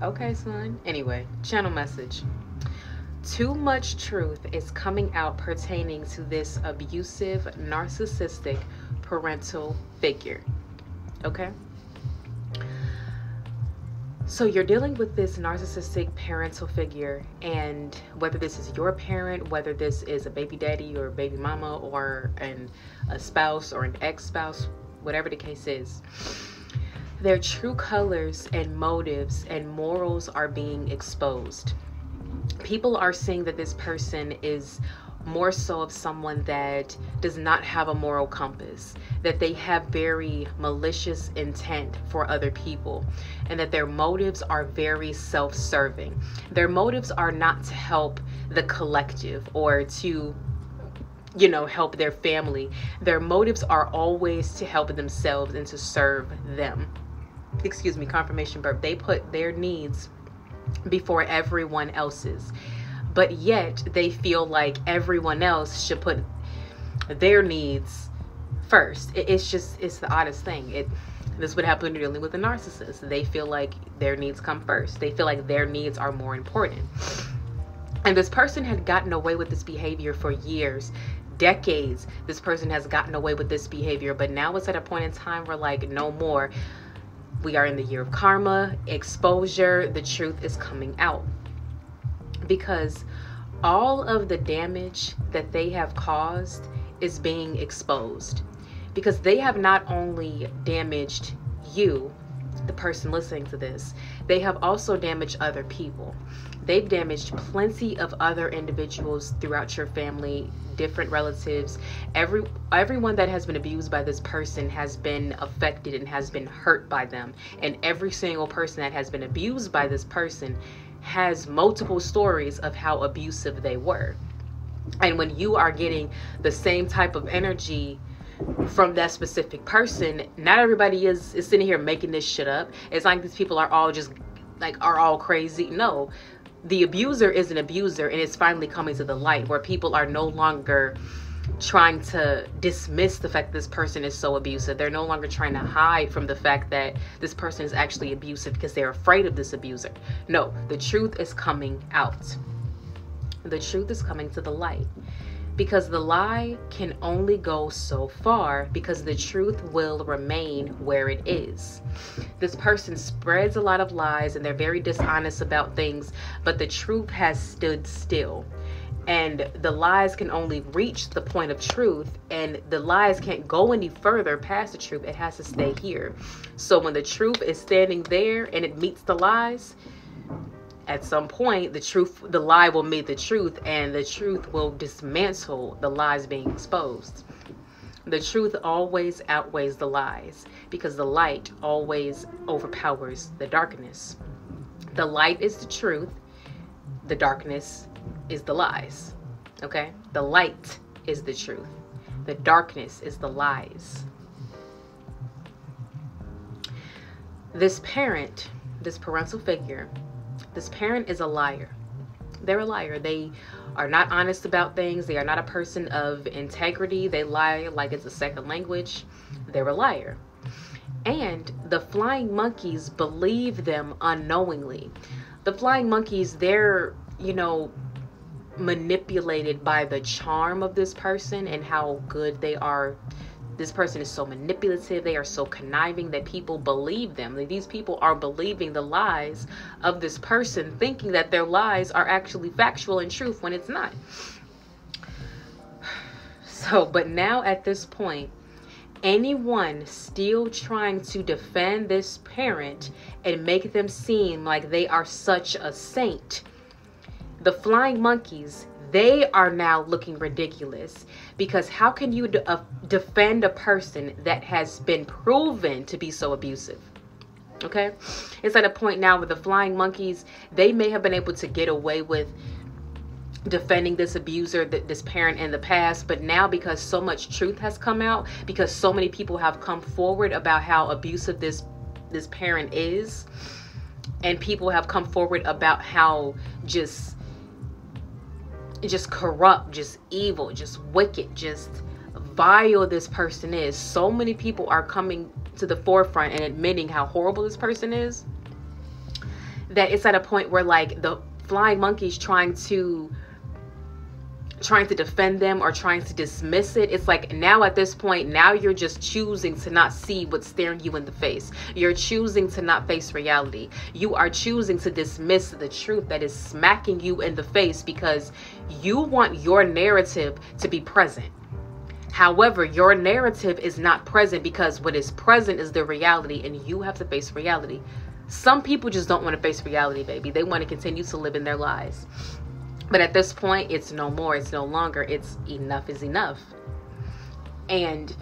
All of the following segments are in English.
Okay, son. Anyway, channel message. Too much truth is coming out pertaining to this abusive, narcissistic parental figure. Okay? So you're dealing with this narcissistic parental figure, and whether this is your parent, whether this is a baby daddy or baby mama or an, a spouse or an ex spouse, whatever the case is, their true colors and motives and morals are being exposed. People are seeing that this person is more so of someone that does not have a moral compass, that they have very malicious intent for other people, and that their motives are very self serving. Their motives are not to help the collective or to you know, help their family. Their motives are always to help themselves and to serve them. Excuse me, confirmation burp. They put their needs before everyone else's but yet they feel like everyone else should put their needs first. It's just it's the oddest thing. It this would happen dealing with a narcissist. They feel like their needs come first. They feel like their needs are more important. And this person had gotten away with this behavior for years, decades. This person has gotten away with this behavior, but now it's at a point in time where like no more. We are in the year of karma, exposure, the truth is coming out. Because all of the damage that they have caused is being exposed. Because they have not only damaged you the person listening to this they have also damaged other people. They've damaged plenty of other individuals throughout your family different relatives. Every everyone that has been abused by this person has been affected and has been hurt by them. And every single person that has been abused by this person has multiple stories of how abusive they were. And when you are getting the same type of energy from that specific person, not everybody is, is sitting here making this shit up. It's like these people are all just like are all crazy. No. The abuser is an abuser and it's finally coming to the light where people are no longer trying to dismiss the fact this person is so abusive. They're no longer trying to hide from the fact that this person is actually abusive because they're afraid of this abuser. No, the truth is coming out. The truth is coming to the light. Because the lie can only go so far because the truth will remain where it is. This person spreads a lot of lies and they're very dishonest about things, but the truth has stood still. And the lies can only reach the point of truth and the lies can't go any further past the truth. It has to stay here. So when the truth is standing there and it meets the lies at some point the truth the lie will meet the truth and the truth will dismantle the lies being exposed the truth always outweighs the lies because the light always overpowers the darkness the light is the truth the darkness is the lies. Okay? The light is the truth. The darkness is the lies. This parent, this parental figure, this parent is a liar. They're a liar. They are not honest about things. They are not a person of integrity. They lie like it's a second language. They're a liar. And the flying monkeys believe them unknowingly. The flying monkeys, they're, you know, manipulated by the charm of this person and how good they are this person is so manipulative they are so conniving that people believe them. These people are believing the lies of this person thinking that their lies are actually factual and truth when it's not. So but now at this point anyone still trying to defend this parent and make them seem like they are such a saint the flying monkeys they are now looking ridiculous because how can you de- uh, defend a person that has been proven to be so abusive? Okay? It's at a point now where the flying monkeys they may have been able to get away with defending this abuser this parent in the past but now because so much truth has come out because so many people have come forward about how abusive this this parent is and people have come forward about how just just corrupt, just evil, just wicked, just vile this person is. So many people are coming to the forefront and admitting how horrible this person is. that it's at a point where like the flying monkeys trying to trying to defend them or trying to dismiss it. It's like now at this point, now you're just choosing to not see what's staring you in the face. You're choosing to not face reality. You are choosing to dismiss the truth that is smacking you in the face because you want your narrative to be present. However, your narrative is not present because what is present is the reality and you have to face reality. Some people just don't want to face reality, baby. They want to continue to live in their lies. But at this point, it's no more, it's no longer, it's enough is enough. And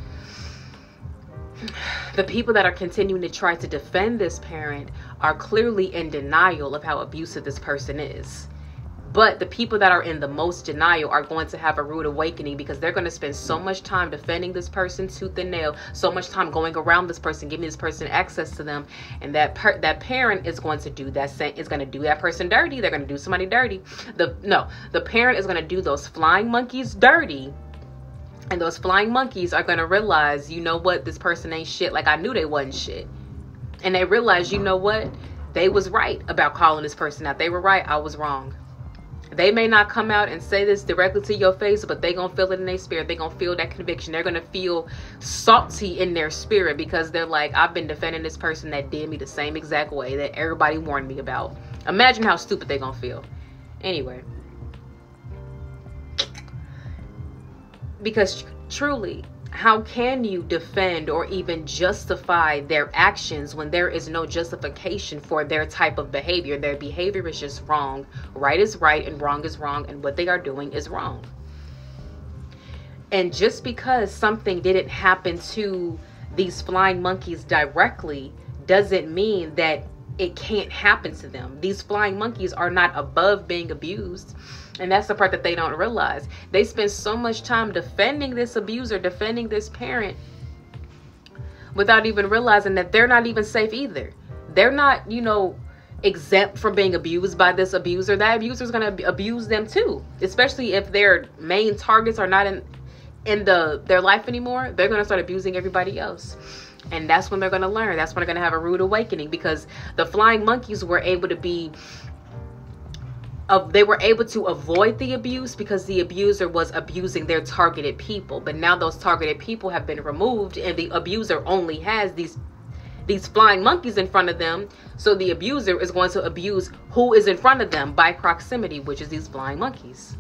the people that are continuing to try to defend this parent are clearly in denial of how abusive this person is. But the people that are in the most denial are going to have a rude awakening because they're going to spend so much time defending this person tooth and nail, so much time going around this person, giving this person access to them, and that per- that parent is going to do that is going to do that person dirty. They're going to do somebody dirty. The no, the parent is going to do those flying monkeys dirty. And those flying monkeys are going to realize, you know what, this person ain't shit. Like I knew they wasn't shit. And they realize, you know what, they was right about calling this person out. They were right. I was wrong. They may not come out and say this directly to your face, but they gonna feel it in their spirit. They gonna feel that conviction. They're gonna feel salty in their spirit because they're like, I've been defending this person that did me the same exact way that everybody warned me about. Imagine how stupid they gonna feel. Anyway. Because truly, how can you defend or even justify their actions when there is no justification for their type of behavior? Their behavior is just wrong. Right is right and wrong is wrong, and what they are doing is wrong. And just because something didn't happen to these flying monkeys directly doesn't mean that it can't happen to them. These flying monkeys are not above being abused and that's the part that they don't realize. They spend so much time defending this abuser, defending this parent, without even realizing that they're not even safe either. They're not, you know, exempt from being abused by this abuser. That abuser is going to abuse them too, especially if their main targets are not in in the their life anymore. They're going to start abusing everybody else. And that's when they're going to learn. That's when they're going to have a rude awakening because the flying monkeys were able to be of they were able to avoid the abuse because the abuser was abusing their targeted people. But now those targeted people have been removed and the abuser only has these these flying monkeys in front of them. So the abuser is going to abuse who is in front of them by proximity which is these flying monkeys.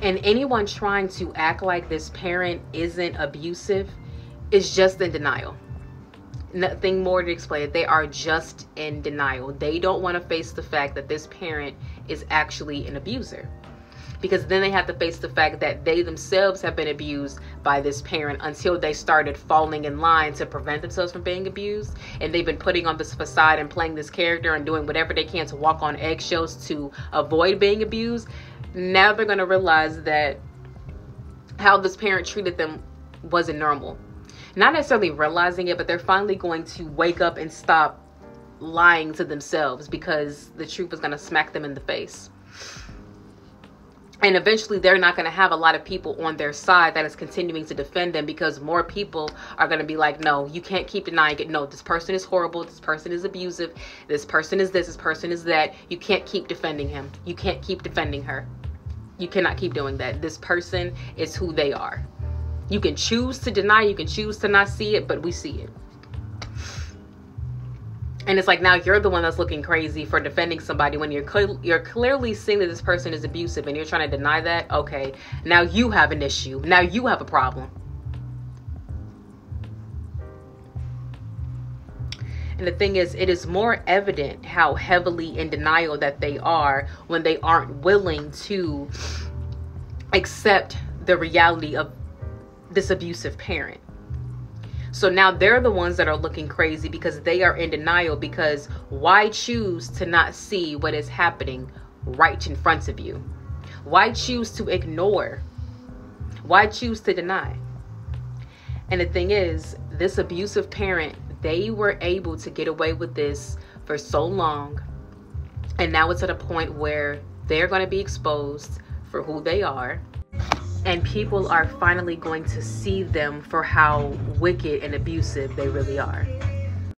And anyone trying to act like this parent isn't abusive is just in denial nothing more to explain. They are just in denial. They don't want to face the fact that this parent is actually an abuser. Because then they have to face the fact that they themselves have been abused by this parent until they started falling in line to prevent themselves from being abused. And they've been putting on this facade and playing this character and doing whatever they can to walk on eggshells to avoid being abused. Now they're going to realize that how this parent treated them wasn't normal not necessarily realizing it, but they're finally going to wake up and stop lying to themselves because the truth is going to smack them in the face. And eventually, they're not going to have a lot of people on their side that is continuing to defend them because more people are going to be like, no, you can't keep denying it. No, this person is horrible. This person is abusive. This person is this. This person is that. You can't keep defending him. You can't keep defending her. You cannot keep doing that. This person is who they are. You can choose to deny, you can choose to not see it, but we see it. And it's like now you're the one that's looking crazy for defending somebody when you're cl- you're clearly seeing that this person is abusive and you're trying to deny that. Okay, now you have an issue. Now you have a problem. And the thing is, it is more evident how heavily in denial that they are when they aren't willing to accept the reality of this abusive parent. So now they're the ones that are looking crazy because they are in denial because why choose to not see what is happening right in front of you? Why choose to ignore? Why choose to deny? And the thing is, this abusive parent, they were able to get away with this for so long. And now it's at a point where they're going to be exposed for who they are and people are finally going to see them for how wicked and abusive they really are.